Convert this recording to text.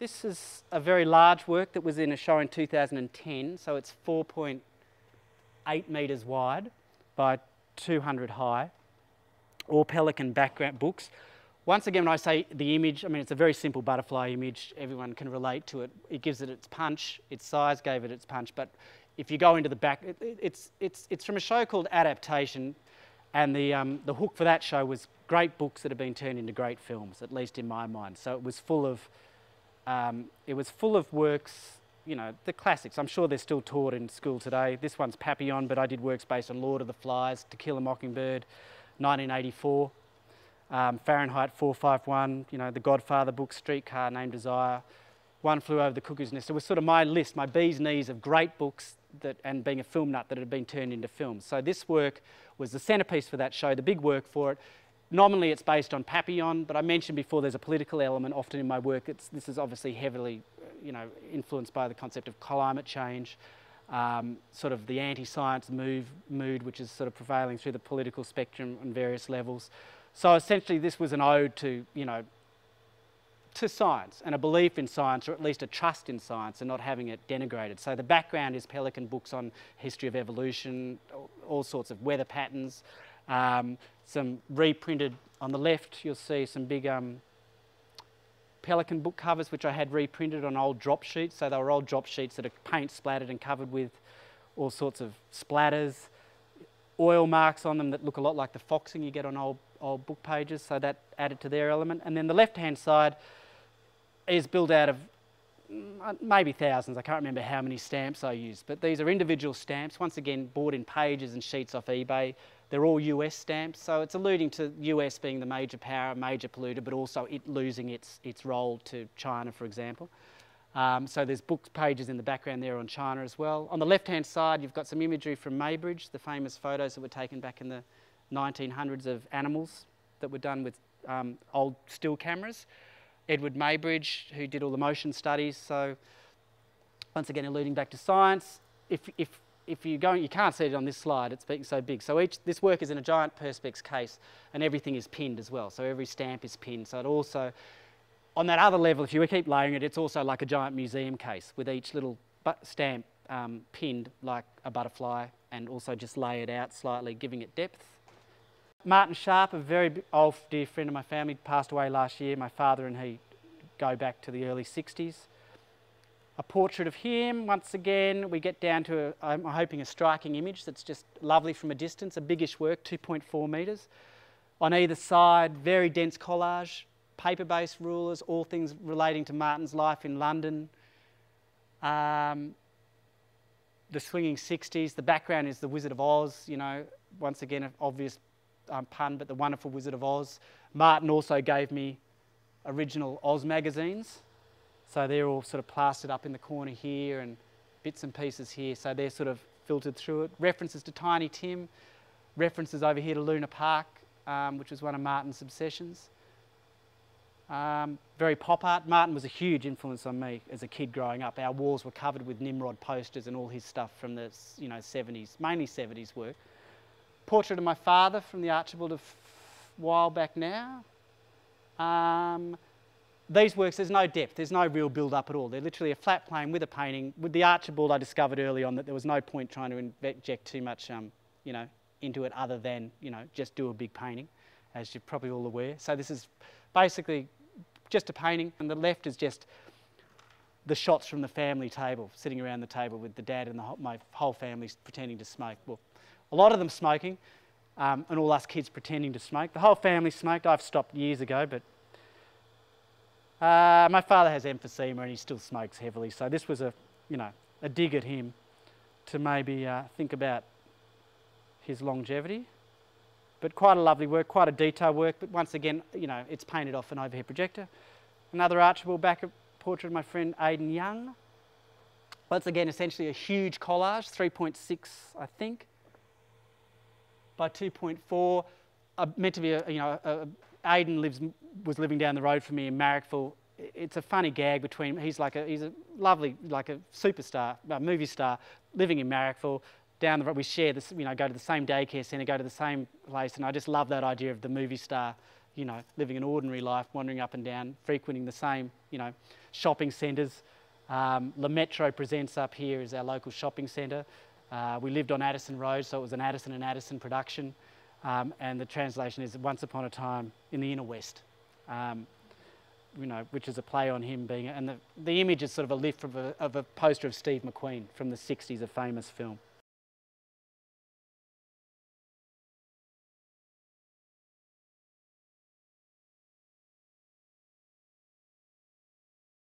This is a very large work that was in a show in 2010, so it's 4.8 metres wide by 200 high, all pelican background books. Once again, when I say the image, I mean it's a very simple butterfly image. Everyone can relate to it. It gives it its punch. Its size gave it its punch. But if you go into the back, it, it's, it's, it's from a show called Adaptation, and the, um, the hook for that show was great books that have been turned into great films, at least in my mind. So it was full of, um, it was full of works, you know, the classics. I'm sure they're still taught in school today. This one's Papillon, but I did works based on Lord of the Flies, To Kill a Mockingbird, 1984 um, Fahrenheit 451, you know, the Godfather book, Streetcar Named Desire, One Flew Over the Cuckoo's Nest. It was sort of my list, my bee's knees of great books that, and being a film nut that had been turned into films. So this work was the centrepiece for that show, the big work for it. Nominally, it's based on Papillon, but I mentioned before there's a political element often in my work. It's, this is obviously heavily, you know, influenced by the concept of climate change, um, sort of the anti-science move, mood, which is sort of prevailing through the political spectrum on various levels. So essentially this was an ode to, you know, to science and a belief in science or at least a trust in science and not having it denigrated. So the background is Pelican books on history of evolution, all sorts of weather patterns, um, some reprinted, on the left you'll see some big um, Pelican book covers which I had reprinted on old drop sheets. So they were old drop sheets that are paint splattered and covered with all sorts of splatters, oil marks on them that look a lot like the foxing you get on old old book pages, so that added to their element. And then the left-hand side is built out of mm, maybe thousands, I can't remember how many stamps I used, but these are individual stamps, once again bought in pages and sheets off eBay. They're all US stamps, so it's alluding to US being the major power, major polluter, but also it losing its, its role to China, for example. Um, so there's book pages in the background there on China as well. On the left-hand side, you've got some imagery from Muybridge, the famous photos that were taken back in the 1900s of animals that were done with um, old still cameras. Edward Muybridge, who did all the motion studies. So once again, alluding back to science, if, if, if you go, you can't see it on this slide, it's being so big. So each, this work is in a giant Perspex case and everything is pinned as well. So every stamp is pinned. So it also, on that other level, if you keep layering it, it's also like a giant museum case with each little stamp um, pinned like a butterfly and also just lay it out slightly, giving it depth. Martin Sharp, a very old dear friend of my family, passed away last year. My father and he go back to the early 60s. A portrait of him, once again, we get down to, I'm hoping, a striking image that's just lovely from a distance, a biggish work, 2.4 metres. On either side, very dense collage, paper-based rulers, all things relating to Martin's life in London. Um, the swinging 60s, the background is the Wizard of Oz, you know, once again, an obvious um, pun, but The Wonderful Wizard of Oz. Martin also gave me original Oz magazines. So they're all sort of plastered up in the corner here and bits and pieces here. So they're sort of filtered through it. References to Tiny Tim, references over here to Luna Park, um, which was one of Martin's obsessions. Um, very pop art. Martin was a huge influence on me as a kid growing up. Our walls were covered with Nimrod posters and all his stuff from the you know 70s, mainly 70s work portrait of my father from the Archibald a while back now. Um, these works, there's no depth, there's no real build up at all. They're literally a flat plane with a painting. With the Archibald, I discovered early on that there was no point trying to inject too much, um, you know, into it other than, you know, just do a big painting, as you're probably all aware. So this is basically just a painting, and the left is just the shots from the family table, sitting around the table with the dad and the whole, my whole family pretending to smoke. Well, a lot of them smoking, um, and all us kids pretending to smoke. The whole family smoked. I've stopped years ago, but uh, my father has emphysema and he still smokes heavily. So this was a, you know, a dig at him to maybe uh, think about his longevity. But quite a lovely work, quite a detailed work. But once again, you know, it's painted off an overhead projector. Another Archibald back portrait of my friend Aden Young. Once again, essentially a huge collage, 3.6, I think by 2.4. Uh, meant to be a, you know, a, Aden lives, was living down the road from me in Marrickville. It's a funny gag between, he's like a, he's a lovely, like a superstar, a movie star, living in Marrickville. Down the road, we share this, you know, go to the same daycare centre, go to the same place, and I just love that idea of the movie star you know, living an ordinary life, wandering up and down, frequenting the same, you know, shopping centres. Um, Le Metro presents up here is our local shopping centre. Uh, we lived on Addison Road, so it was an Addison and Addison production. Um, and the translation is Once Upon a Time in the Inner West. Um, you know, which is a play on him being, and the, the image is sort of a lift of a, of a poster of Steve McQueen from the 60s, a famous film.